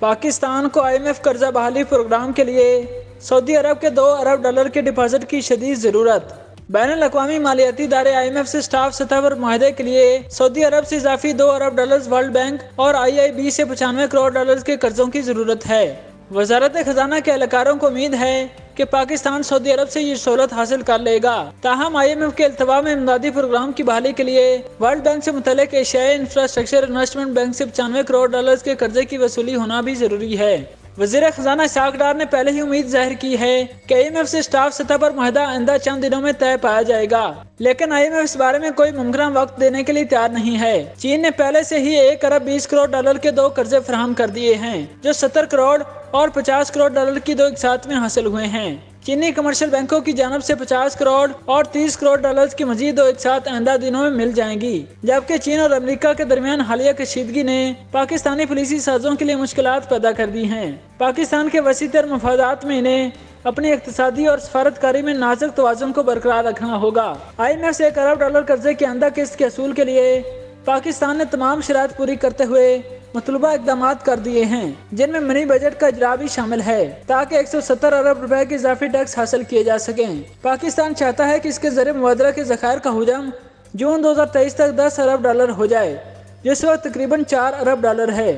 पाकिस्तान को आईएमएफ कर्जा बहाली प्रोग्राम के लिए सऊदी अरब के दो अरब डॉलर के डिपॉजिट की शदीद ज़रूरत। बैन अवी मालियाती इदारे आई एम एफ़ से स्टाफ सतह पर माहे के लिए सऊदी अरब से इजाफी दो अरब डॉलर वर्ल्ड बैंक और आई आई बी से पचानवे करोड़ डॉलर के कर्जों की ज़रूरत है। वजारत खजाना के एहलकारों को उम्मीद है कि पाकिस्तान, सऊदी अरब से ये सहूलत हासिल कर लेगा। ताहम आई एम एफ़ के अल्तवा में इमदादी प्रोग्राम की बहाली के लिए वर्ल्ड बैंक से मुतल एशियाई इंफ्रास्ट्रक्चर इन्वेस्टमेंट बैंक से पचानवे करोड़ डॉलर के कर्जे की वसूली होना भी ज़रूरी है। वज़ीर खजाना इसाक शाकडार ने पहले ही उम्मीद ज़ाहिर की है कि आई एम एफ़ से स्टाफ सतह पर माहदा आंदा चंद दिनों में तय पाया जाएगा। लेकिन आई एम एफ़ इस बारे में कोई मुमकिन वक्त देने के लिए तैयार नहीं है। चीन ने पहले से ही एक अरब बीस करोड़ डॉलर के दो कर्जे फराहम कर दिए हैं, जो सत्तर करोड़ और 50 करोड़ डॉलर की दो एक साथ में हासिल हुए हैं। चीनी कमर्शियल बैंकों की जानब से 50 करोड़ और 30 करोड़ डॉलर की मजीद दो एक साथ आइंदा दिनों में मिल जाएँगी। जबकि चीन और अमेरिका के दरमियान हालिया कशीदगी ने पाकिस्तानी पुलिसी साजों के लिए मुश्किल पैदा कर दी हैं। पाकिस्तान के वसी तर मफादात में इन्हें अपनी इकतदी और सफारतकारी में नाजुक तोज़ुन को बरकरार रखना होगा। आई एम एफ़ से एक अरब डॉलर कर्जे की आंदा किस्त के असूल के लिए पाकिस्तान ने तमाम शरात पूरी करते हुए मतलूबा इकदाम कर दिए हैं, जिनमें मनी बजट का इजरा भी शामिल है, ताकि 170 अरब रुपए के इजाफी टैक्स हासिल किए जा सके। पाकिस्तान चाहता है कि इसके ज़रिए मुआदरा के जखायर का हजम जून 2023 तक 10 अरब डॉलर हो जाए, जिस वक्त तकरीबन चार अरब डॉलर है।